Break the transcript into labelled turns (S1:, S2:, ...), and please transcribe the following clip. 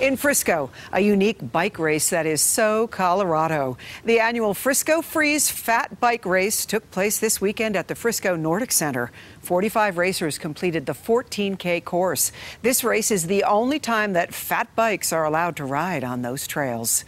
S1: In Frisco, a unique bike race that is so Colorado. The annual Frisco Freeze Fat Bike Race took place this weekend at the Frisco Nordic Center. 45 racers completed the 14K course. This race is the only time that fat bikes are allowed to ride on those trails.